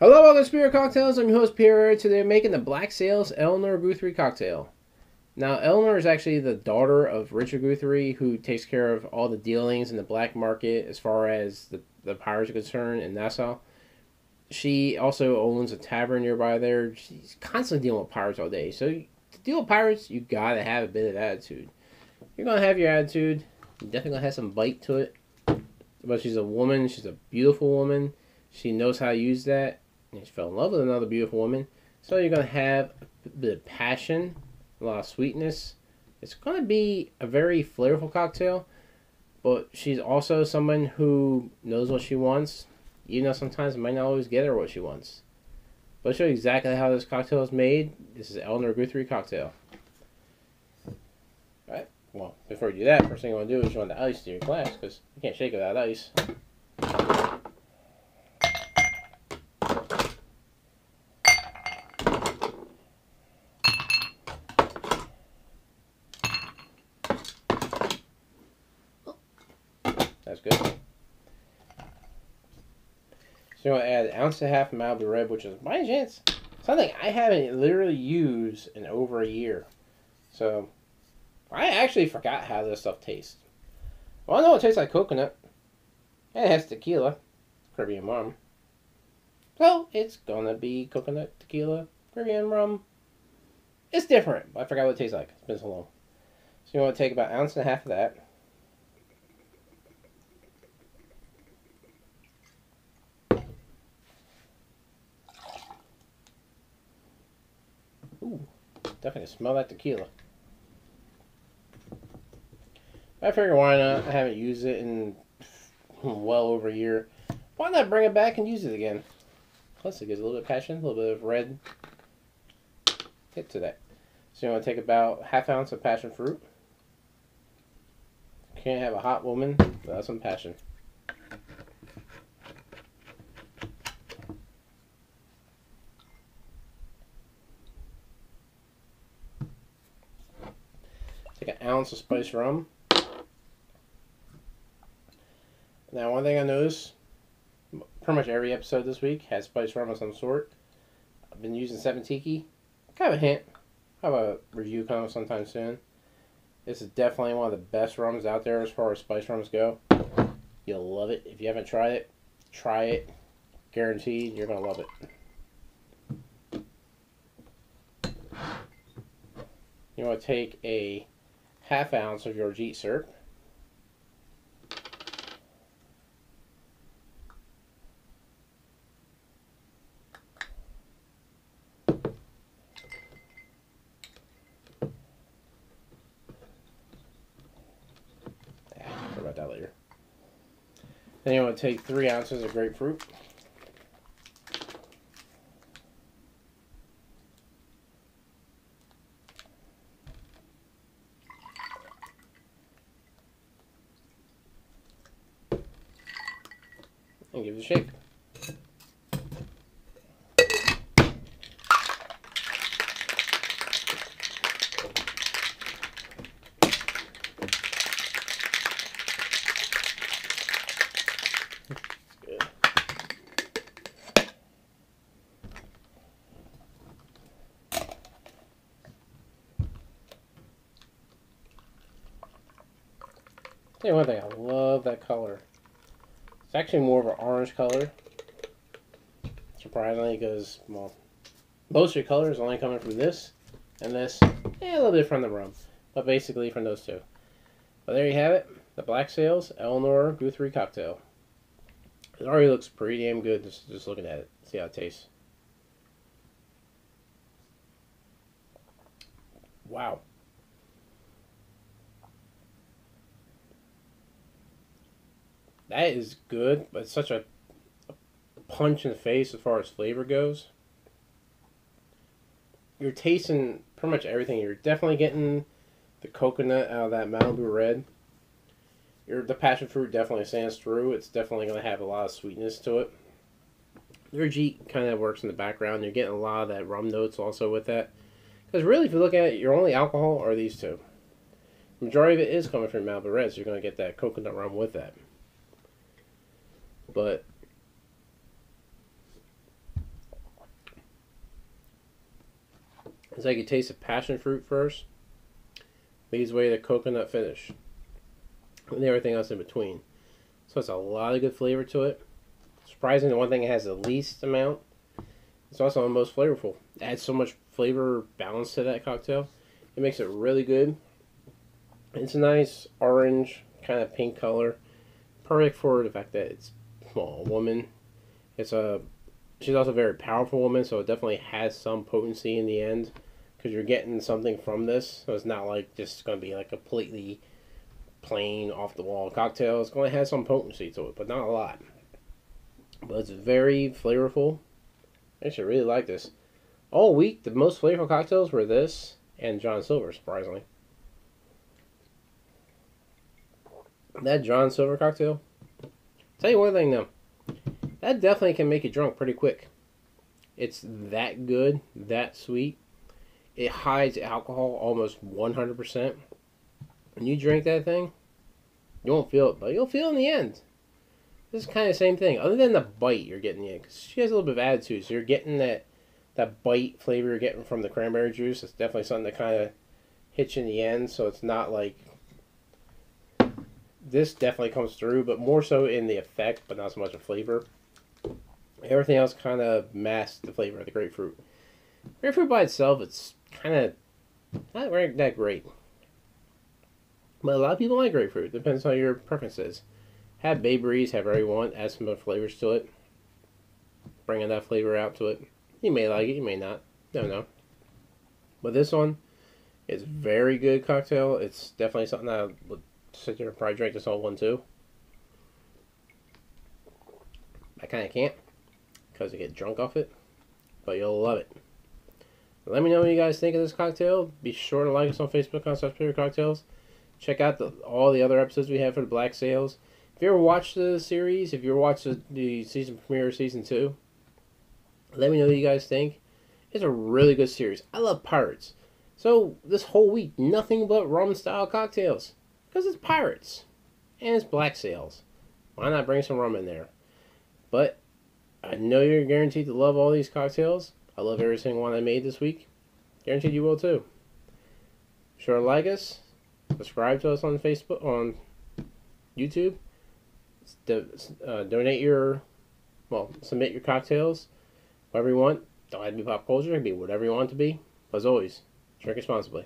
Hello, welcome to Spirit Cocktails. I'm your host Pierre. Today I'm making the Black Sails Eleanor Guthrie cocktail. Now, Eleanor is actually the daughter of Richard Guthrie, who takes care of all the dealings in the black market as far as the, the pirates are concerned in Nassau. She also owns a tavern nearby there. She's constantly dealing with pirates all day. So, to deal with pirates, you gotta have a bit of attitude. You're gonna have your attitude. You're definitely gonna have some bite to it. But she's a woman. She's a beautiful woman. She knows how to use that and she fell in love with another beautiful woman. So you're gonna have a bit of passion, a lot of sweetness. It's gonna be a very flavorful cocktail, but she's also someone who knows what she wants, even though sometimes might not always get her what she wants. But I'll show you exactly how this cocktail is made. This is Eleanor Guthrie cocktail. Alright, well, before you do that, first thing you want to do is you want the ice to your glass, because you can't shake it without ice. That's good. So you want to add an ounce and a half of Malibu Red, which is, by chance, something I haven't literally used in over a year. So, I actually forgot how this stuff tastes. Well, I know it tastes like coconut. And it has tequila, Caribbean rum. So, it's gonna be coconut, tequila, Caribbean rum. It's different, I forgot what it tastes like. It's been so long. So you want to take about an ounce and a half of that. Definitely smell that tequila. I figure why not? I haven't used it in well over a year. Why not bring it back and use it again? Plus, it gives a little bit of passion, a little bit of red hit to that. So you want to take about half ounce of passion fruit. Can't have a hot woman without some passion. An ounce of spiced rum. Now, one thing I noticed, pretty much every episode this week has spiced rum of some sort. I've been using Seven Tiki. Kind of a hint. I'll have a review coming sometime soon. This is definitely one of the best rums out there as far as spice rums go. You'll love it. If you haven't tried it, try it. Guaranteed, you're going to love it. You want to take a half ounce of orgeat syrup. Yeah, about that later. Then you want to take three ounces of grapefruit. And give it a shake. Tell you one thing, I love that color. It's actually more of an orange color. Surprisingly, because, well, most of your color is only coming from this and this, and a little bit from the rum. But basically from those two. But there you have it. The Black Sails Eleanor Guthrie cocktail. It already looks pretty damn good just, just looking at it. See how it tastes. Wow. That is good, but it's such a, punch in the face as far as flavor goes. You're tasting pretty much everything. You're definitely getting the coconut out of that Malibu Red. The passion fruit definitely stands through. It's definitely going to have a lot of sweetness to it. Orgeat kind of works in the background. You're getting a lot of that rum notes also with that. Because really, if you look at it, your only alcohol are these two. The majority of it is coming from Malibu Red, so you're going to get that coconut rum with that. But it's like you taste a passion fruit first, these away the coconut finish, and everything else in between. So it's a lot of good flavor to it. Surprising, the one thing it has the least amount. It's also the most flavorful. It adds so much flavor balance to that cocktail. It makes it really good. It's a nice orange, kind of pink color. Perfect for the fact that it's a woman. It's a she's also a very powerful woman, so it definitely has some potency in the end because you're getting something from this. So it's not like just going to be like a completely plain off the wall cocktail. It's going to have some potency to it, but not a lot. But it's very flavorful. I actually really like this. All week, the most flavorful cocktails were this and John Silver, surprisingly. That John Silver cocktail. Tell you one thing though, that definitely can make you drunk pretty quick. It's that good, that sweet. It hides alcohol almost 100%. When you drink that thing, you won't feel it, but you'll feel in the end. This is kind of the same thing, other than the bite you're getting in, because she has a little bit of attitude, so you're getting that that bite flavor you're getting from the cranberry juice. It's definitely something that kind of hits you in the end, so it's not like this definitely comes through, but more so in the effect, but not so much a flavor. Everything else kind of masks the flavor of the grapefruit. Grapefruit by itself, it's kind of not that great. But a lot of people like grapefruit. Depends on your preferences. Have Bay Breeze, have whatever you want. Add some flavors to it. Bringing that flavor out to it. You may like it, you may not. Don't know. But this one is very good cocktail. It's definitely something I would sit there and probably drink this whole one too. I kind of can't because I get drunk off it, but you'll love it. Let me know what you guys think of this cocktail. Be sure to like us on Facebook on Such Favorite Cocktails. Check out the, all the other episodes we have for the Black Sails. If you ever watched the series, if you ever watched the, the season premiere season two, let me know what you guys think. It's a really good series. I love pirates. So this whole week, nothing but rum style cocktails. Because it's pirates. And it's black sails. Why not bring some rum in there? But I know you're guaranteed to love all these cocktails. I love every single one I made this week. Guaranteed you will too. Sure like us. Subscribe to us on Facebook, on YouTube. Uh, donate your, well, submit your cocktails. Whatever you want. Don't have to be pop culture. It can be whatever you want to be. As always, drink responsibly.